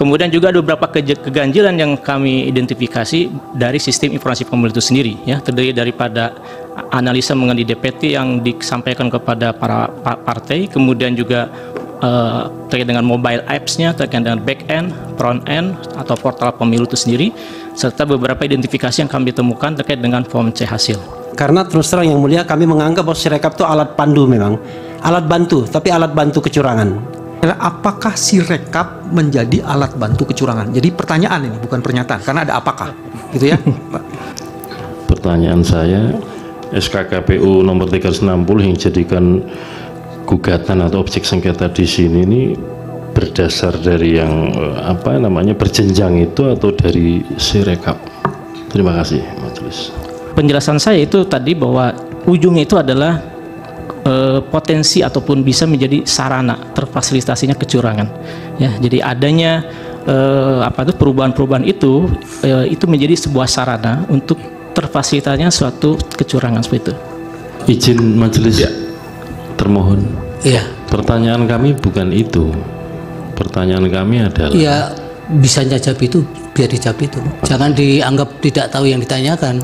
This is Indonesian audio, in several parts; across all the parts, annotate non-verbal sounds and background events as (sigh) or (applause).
Kemudian juga ada beberapa keganjilan yang kami identifikasi dari sistem informasi pemilu itu sendiri ya terdiri daripada analisa mengenai DPT yang disampaikan kepada para pa- partai kemudian juga eh, terkait dengan mobile apps-nya terkait dengan back end, front end atau portal pemilu itu sendiri serta beberapa identifikasi yang kami temukan terkait dengan form C hasil. Karena terus terang yang mulia kami menganggap bahwa Sirekap itu alat pandu memang, alat bantu, tapi alat bantu kecurangan. Apakah si rekap menjadi alat bantu kecurangan? Jadi pertanyaan ini bukan pernyataan karena ada apakah gitu ya. Pak. Pertanyaan saya, SKKPU nomor 360 yang jadikan gugatan atau objek sengketa di sini ini berdasar dari yang eh, apa namanya berjenjang itu atau dari Sirekap? Terima kasih, Majelis. penjelasan saya itu tadi bahwa ujungnya itu adalah eh, potensi ataupun bisa menjadi sarana terfasilitasinya kecurangan ya jadi adanya eh, apa itu perubahan-perubahan itu eh, itu menjadi sebuah sarana untuk terfasilitasinya suatu kecurangan seperti itu Izin Majelis termohon. Iya, Pertanyaan kami bukan itu. Pertanyaan kami adalah ya bisa jawab itu biar dijawab itu. Jangan dianggap tidak tahu yang ditanyakan.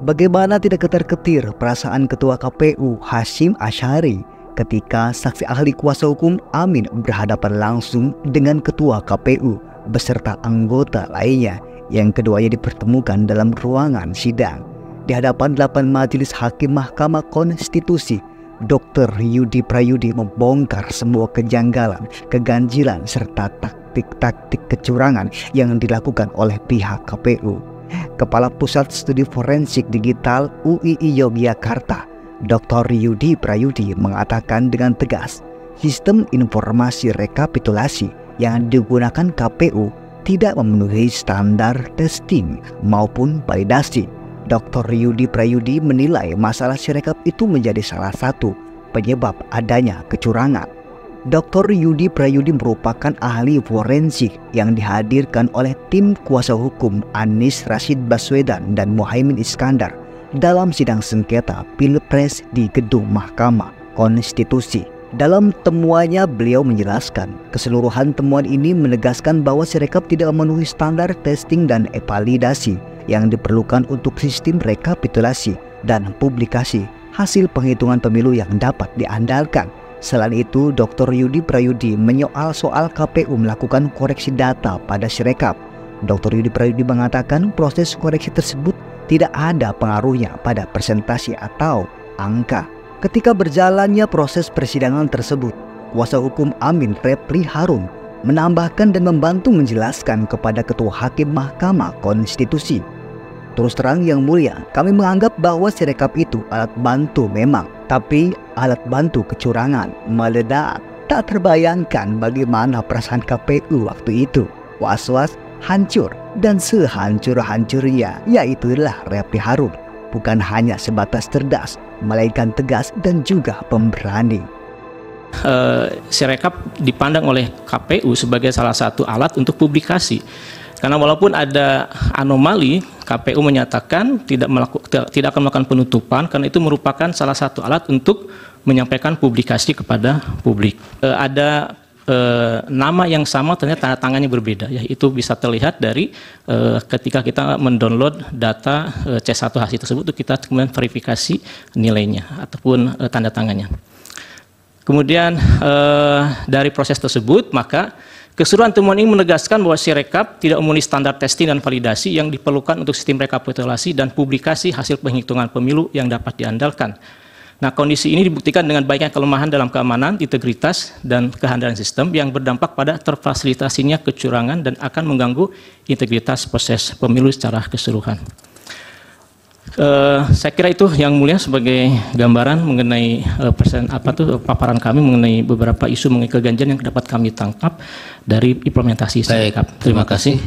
Bagaimana tidak ketar-ketir perasaan Ketua KPU Hashim Asyari ketika saksi ahli kuasa hukum Amin berhadapan langsung dengan Ketua KPU beserta anggota lainnya yang keduanya dipertemukan dalam ruangan sidang. Di hadapan delapan majelis hakim Mahkamah Konstitusi, Dr. Yudi Prayudi membongkar semua kejanggalan, keganjilan, serta taktik-taktik kecurangan yang dilakukan oleh pihak KPU. Kepala Pusat Studi Forensik Digital UII Yogyakarta, Dr. Yudi Prayudi mengatakan dengan tegas, sistem informasi rekapitulasi yang digunakan KPU tidak memenuhi standar testing maupun validasi. Dr. Yudi Prayudi menilai masalah sirekap itu menjadi salah satu penyebab adanya kecurangan. Dr. Yudi Prayudi merupakan ahli forensik yang dihadirkan oleh tim kuasa hukum Anies Rashid Baswedan dan Muhaimin Iskandar dalam sidang sengketa Pilpres di gedung Mahkamah Konstitusi. Dalam temuannya beliau menjelaskan keseluruhan temuan ini menegaskan bahwa Sirekap tidak memenuhi standar testing dan validasi yang diperlukan untuk sistem rekapitulasi dan publikasi hasil penghitungan pemilu yang dapat diandalkan Selain itu, Dr. Yudi Prayudi menyoal soal KPU melakukan koreksi data pada Sirekap. Dr. Yudi Prayudi mengatakan proses koreksi tersebut tidak ada pengaruhnya pada presentasi atau angka. Ketika berjalannya proses persidangan tersebut, kuasa hukum Amin Repli Harun menambahkan dan membantu menjelaskan kepada Ketua Hakim Mahkamah Konstitusi Terus terang yang mulia, kami menganggap bahwa Sirekap itu alat bantu memang, tapi alat bantu kecurangan meledak. Tak terbayangkan bagaimana perasaan KPU waktu itu. Was-was, hancur, dan sehancur-hancurnya, yaitulah Repli Harun. Bukan hanya sebatas cerdas, melainkan tegas dan juga pemberani. eh, Sirekap dipandang oleh KPU sebagai salah satu alat untuk publikasi. Karena walaupun ada anomali, KPU menyatakan tidak melaku, tidak akan melakukan penutupan karena itu merupakan salah satu alat untuk menyampaikan publikasi kepada publik. Eh, ada eh, nama yang sama ternyata tanda tangannya berbeda ya itu bisa terlihat dari eh, ketika kita mendownload data eh, C1 hasil tersebut itu kita kemudian verifikasi nilainya ataupun eh, tanda tangannya. Kemudian eh, dari proses tersebut maka keseluruhan temuan ini menegaskan bahwa Sirekap tidak memenuhi standar testing dan validasi yang diperlukan untuk sistem rekapitulasi dan publikasi hasil penghitungan pemilu yang dapat diandalkan. Nah, kondisi ini dibuktikan dengan banyaknya kelemahan dalam keamanan, integritas, dan kehandalan sistem yang berdampak pada terfasilitasinya kecurangan dan akan mengganggu integritas proses pemilu secara keseluruhan. Eh, saya kira itu yang mulia sebagai gambaran mengenai eh, persen apa tuh paparan kami mengenai beberapa isu mengenai keganjilan yang dapat kami tangkap dari implementasi Baik, Sirekap. terima kasih.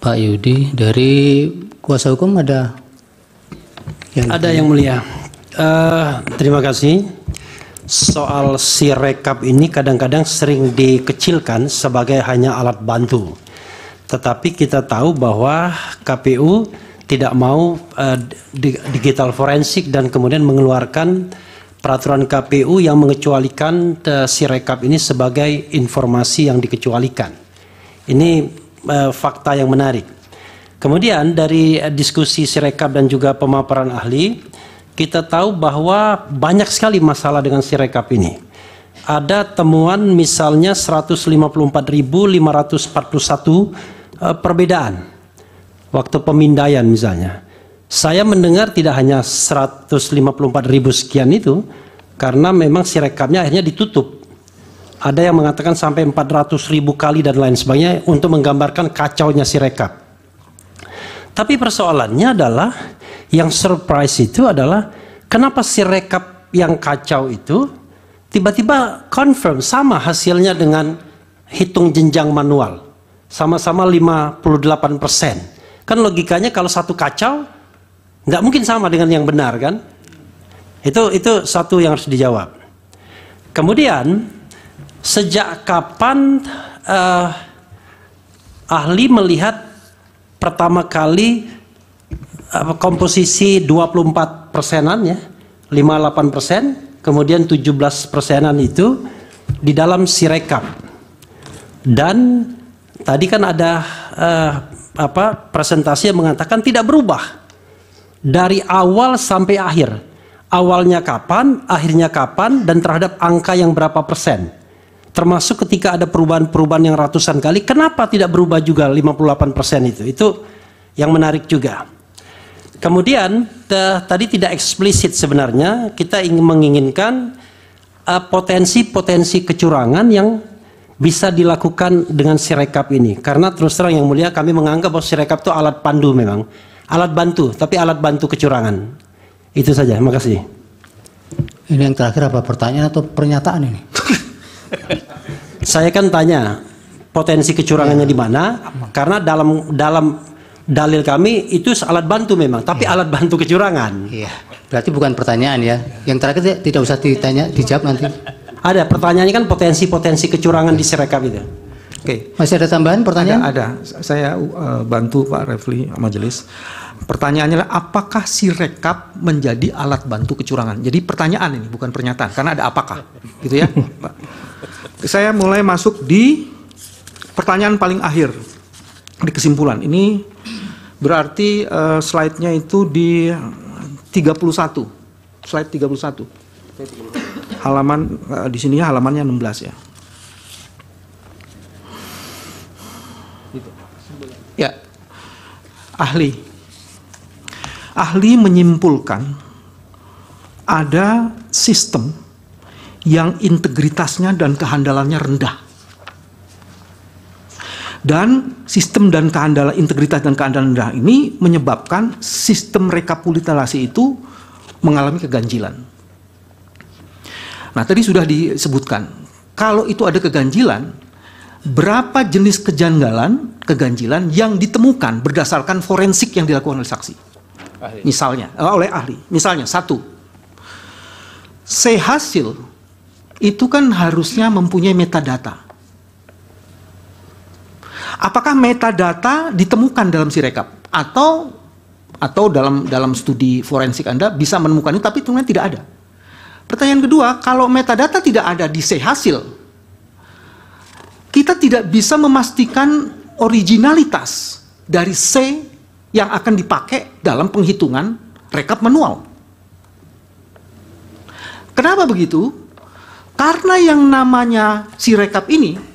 Pak Yudi dari kuasa hukum ada yang Ada yang mulia. Eh, terima kasih. Soal sirekap ini kadang-kadang sering dikecilkan sebagai hanya alat bantu. Tetapi kita tahu bahwa KPU tidak mau di- digital forensik dan kemudian mengeluarkan peraturan KPU yang mengecualikan eh, Sirekap ini sebagai informasi yang dikecualikan. Ini eh, fakta yang menarik. Kemudian dari diskusi Sirekap dan juga pemaparan ahli, kita tahu bahwa banyak sekali masalah dengan Sirekap ini. Ada temuan misalnya 154.541 eh, perbedaan waktu pemindaian misalnya. Saya mendengar tidak hanya 154 ribu sekian itu, karena memang sirekapnya akhirnya ditutup. Ada yang mengatakan sampai 400 ribu kali dan lain sebagainya untuk menggambarkan kacaunya sirekap. Tapi persoalannya adalah yang surprise itu adalah kenapa sirekap yang kacau itu tiba-tiba confirm sama hasilnya dengan hitung jenjang manual. Sama-sama 58 persen. Kan logikanya kalau satu kacau nggak mungkin sama dengan yang benar kan? Itu itu satu yang harus dijawab. Kemudian sejak kapan eh, ahli melihat pertama kali komposisi 24 persenan ya, 58 persen, kemudian 17 persenan itu di dalam sirekap. Dan tadi kan ada eh, apa presentasi yang mengatakan tidak berubah dari awal sampai akhir. Awalnya kapan, akhirnya kapan, dan terhadap angka yang berapa persen. Termasuk ketika ada perubahan-perubahan yang ratusan kali, kenapa tidak berubah juga 58 persen itu? Itu yang menarik juga. Kemudian te- tadi tidak eksplisit sebenarnya kita ingin menginginkan eh, potensi-potensi kecurangan yang bisa dilakukan dengan sirekap ini. Karena terus terang yang mulia kami menganggap bahwa sirekap itu alat pandu memang, alat bantu, tapi alat bantu kecurangan. Itu saja. Terima kasih. Ini yang terakhir apa pertanyaan atau pernyataan ini? (laughs) Saya kan tanya potensi kecurangannya di mana? Karena dalam dalam dalil kami itu alat bantu memang, tapi alat bantu kecurangan. Iya. Berarti bukan pertanyaan ya. Yang terakhir ti- tidak usah ditanya, dijawab nanti. Ada pertanyaannya kan potensi-potensi kecurangan di sirekap itu. Oke. Masih ada tambahan pertanyaan? Ada, ada. Saya uh, bantu Pak Refli majelis. Pertanyaannya adalah apakah sirekap menjadi alat bantu kecurangan? Jadi pertanyaan ini bukan pernyataan karena ada apakah, gitu ya, Pak. Saya mulai masuk di pertanyaan paling akhir di kesimpulan. Ini berarti eh, slide-nya itu di 31. Slide 31. Halaman eh, di sini halamannya 16 ya. Ya, ahli. Ahli menyimpulkan ada sistem yang integritasnya dan kehandalannya rendah. Dan sistem dan kehandalan integritas dan kehandalan rendah ini menyebabkan sistem rekapitulasi itu mengalami keganjilan. Nah, tadi sudah disebutkan, kalau itu ada keganjilan, berapa jenis kejanggalan, keganjilan yang ditemukan berdasarkan forensik yang dilakukan oleh saksi. Misalnya, eh, oleh ahli. Misalnya, satu, C hasil itu kan harusnya mempunyai metadata. Apakah metadata ditemukan dalam sirekap atau atau dalam dalam studi forensik Anda bisa menemukan itu tapi kemudian tidak ada. Pertanyaan kedua, kalau metadata tidak ada di C hasil, kita tidak bisa memastikan originalitas dari C yang akan dipakai dalam penghitungan rekap manual. Kenapa begitu? Karena yang namanya si rekap ini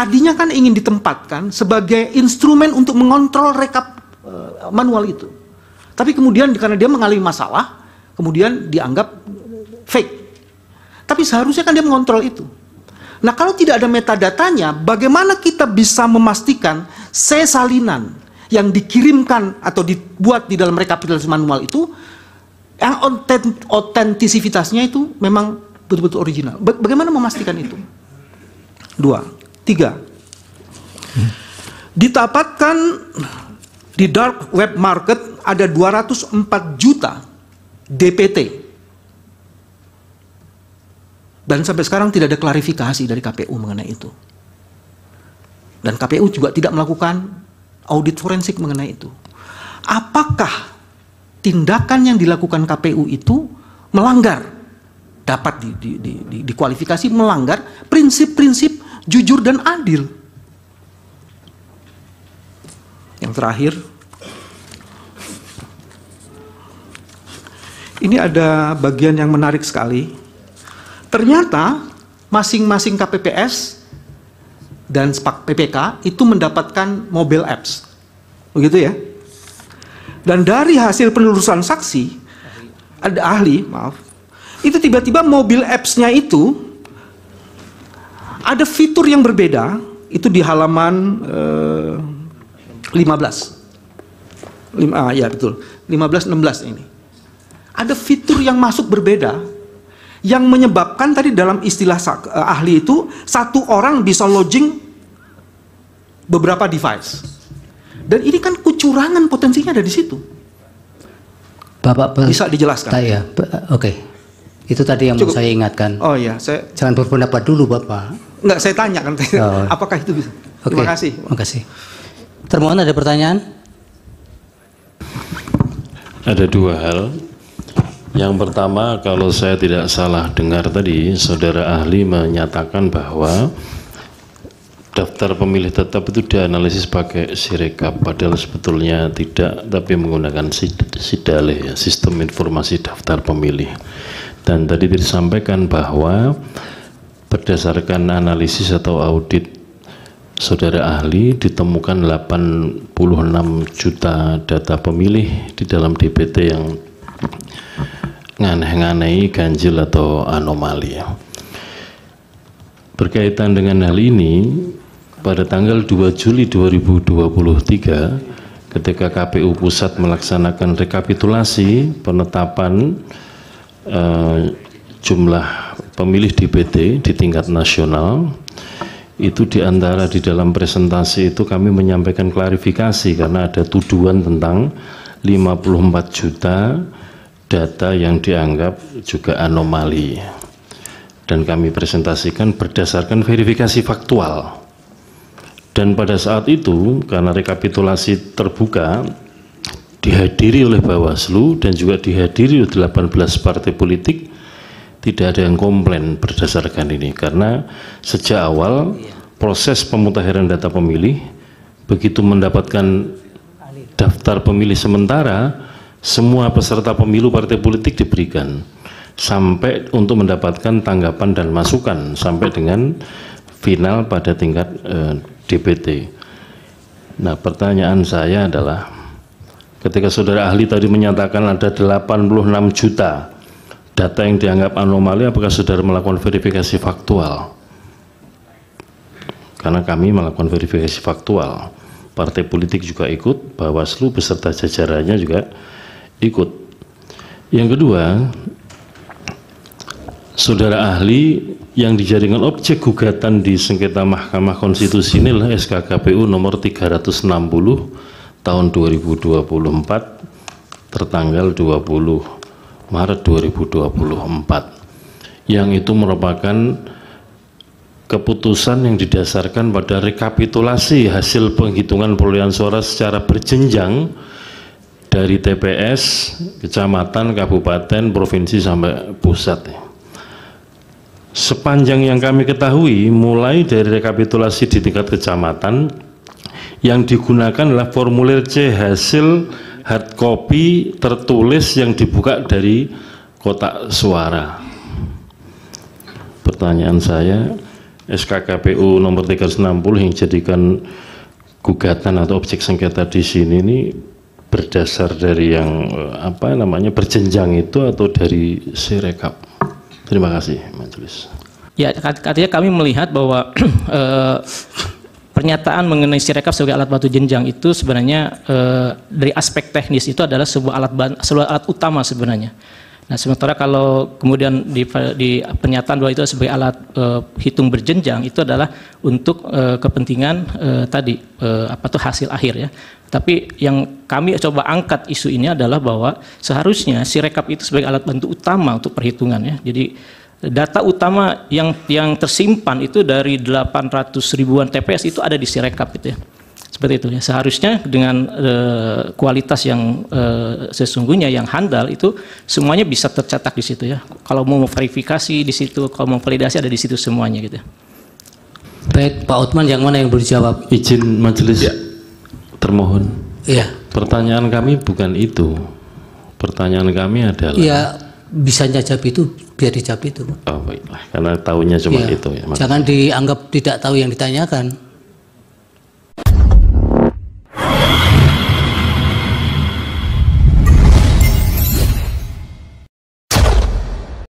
tadinya kan ingin ditempatkan sebagai instrumen untuk mengontrol rekap eh, manual itu. Tapi kemudian karena dia mengalami masalah, kemudian dianggap fake. Tapi seharusnya kan dia mengontrol itu. Nah kalau tidak ada metadatanya, bagaimana kita bisa memastikan C salinan yang dikirimkan atau dibuat di dalam rekapitulasi manual itu yang oten- otentisitasnya itu memang betul-betul original. Ba- Bagaimana memastikan itu? Dua, tiga. Ditapatkan di dark web market ada 204 juta DPT. Dan sampai sekarang tidak ada klarifikasi dari KPU mengenai itu. Dan KPU juga tidak melakukan audit forensik mengenai itu. apakah tindakan yang dilakukan KPU itu melanggar dapat di, di, di, di, dikualifikasi melanggar prinsip-prinsip jujur dan adil. Yang terakhir, ini ada bagian yang menarik sekali. Ternyata masing-masing KPPS dan PPK itu mendapatkan mobile apps. Begitu ya? Dan dari hasil penelusuran saksi, ada ahli, maaf, itu tiba-tiba mobil apps-nya itu ada fitur yang berbeda, itu di halaman eh, 15. Lima, ah, ya betul, 15-16 ini. Ada fitur yang masuk berbeda, yang menyebabkan tadi dalam istilah uh, ahli itu satu orang bisa login beberapa device. Dan ini kan kecurangan potensinya ada di situ. Bapak bisa dijelaskan? Saya, oke. Okay. Itu tadi yang Cukup. mau saya ingatkan. Oh iya, saya jangan berpendapat dulu, Bapak. Enggak, saya tanya kan. Oh. Apakah itu bisa? Okay. Terima kasih. Terima kasih. Termohon ada pertanyaan? Ada dua hal. Yang pertama, kalau saya tidak salah dengar tadi, saudara ahli menyatakan bahwa daftar pemilih tetap itu dianalisis pakai sirekap, padahal sebetulnya tidak, tapi menggunakan SIDALE, ya, Sistem Informasi Daftar Pemilih. Dan tadi disampaikan bahwa berdasarkan analisis atau audit saudara ahli ditemukan 86 juta data pemilih di dalam DPT yang nganeh-nganehi ganjil atau anomali. Berkaitan dengan hal ini, pada tanggal 2 Juli 2023 ketika KPU Pusat melaksanakan rekapitulasi penetapan eh, jumlah pemilih DPT di tingkat nasional itu di antara di dalam presentasi itu kami menyampaikan klarifikasi karena ada tuduhan tentang 54 juta data yang dianggap juga anomali. Dan kami presentasikan berdasarkan verifikasi faktual. Dan pada saat itu karena rekapitulasi terbuka dihadiri oleh Bawaslu dan juga dihadiri oleh 18 partai politik tidak ada yang komplain berdasarkan ini karena sejak awal proses pemutakhiran data pemilih begitu mendapatkan daftar pemilih sementara semua peserta pemilu partai politik diberikan sampai untuk mendapatkan tanggapan dan masukan sampai dengan final pada tingkat eh, DPT. Nah, pertanyaan saya adalah ketika saudara ahli tadi menyatakan ada 86 juta data yang dianggap anomali, apakah saudara melakukan verifikasi faktual? Karena kami melakukan verifikasi faktual. Partai politik juga ikut, Bawaslu beserta jajarannya juga ikut. Yang kedua, saudara ahli yang dijadikan objek gugatan di sengketa Mahkamah Konstitusi ini adalah SKKPU nomor 360 tahun 2024 tertanggal 20 Maret 2024 yang itu merupakan keputusan yang didasarkan pada rekapitulasi hasil penghitungan perolehan suara secara berjenjang dari TPS, kecamatan, kabupaten, provinsi sampai pusat. Sepanjang yang kami ketahui, mulai dari rekapitulasi di tingkat kecamatan, yang digunakan adalah formulir C hasil hard copy tertulis yang dibuka dari kotak suara. Pertanyaan saya, SKKPU nomor 360 yang jadikan gugatan atau objek sengketa di sini ini berdasar dari yang eh, apa namanya berjenjang itu atau dari sirekap? Terima kasih, Majelis. Ya, artinya kami melihat bahwa (clears throat) eh, pernyataan mengenai sirekap sebagai alat batu jenjang itu sebenarnya eh, dari aspek teknis itu adalah sebuah alat sebuah alat utama sebenarnya. Nah, sementara kalau kemudian di, di pernyataan bahwa itu sebagai alat uh, hitung berjenjang itu adalah untuk uh, kepentingan uh, tadi uh, apa tuh hasil akhir ya. Tapi yang kami coba angkat isu ini adalah bahwa seharusnya si rekap itu sebagai alat bantu utama untuk perhitungan ya. Jadi data utama yang yang tersimpan itu dari 800 ribuan TPS itu ada di si rekap itu ya. Seperti itu ya. Seharusnya dengan eh, kualitas yang eh, sesungguhnya yang handal itu semuanya bisa tercetak di situ ya. Kalau mau verifikasi di situ, kalau mau validasi ada di situ semuanya gitu. Baik, Pak Otman yang mana yang boleh jawab? Izin majelis termohon. Iya. Pertanyaan kami bukan itu. Pertanyaan kami adalah Iya, bisa jawab itu, biar dijawab itu. oh baiklah karena tahunya cuma Iya. itu ya. Mak- Jangan dianggap tidak tahu yang ditanyakan.